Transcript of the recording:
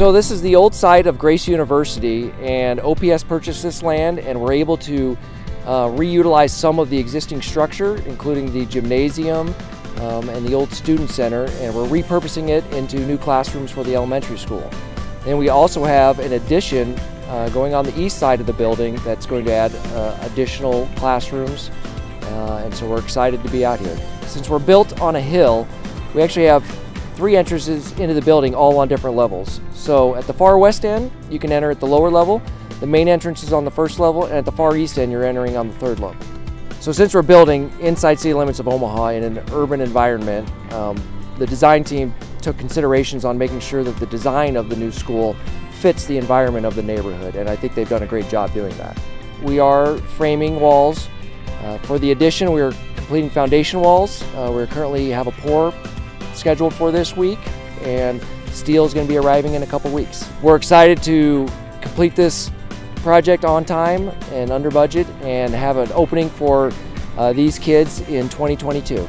So this is the old site of Grace University and OPS purchased this land and we're able to uh, reutilize some of the existing structure including the gymnasium um, and the old student center and we're repurposing it into new classrooms for the elementary school. And we also have an addition uh, going on the east side of the building that's going to add uh, additional classrooms uh, and so we're excited to be out here. Since we're built on a hill, we actually have three entrances into the building all on different levels. So at the far west end, you can enter at the lower level. The main entrance is on the first level, and at the far east end, you're entering on the third level. So since we're building inside city limits of Omaha in an urban environment, um, the design team took considerations on making sure that the design of the new school fits the environment of the neighborhood, and I think they've done a great job doing that. We are framing walls. Uh, for the addition, we are completing foundation walls. Uh, we currently have a pour scheduled for this week, and steel is going to be arriving in a couple weeks. We're excited to complete this project on time and under budget and have an opening for uh, these kids in 2022.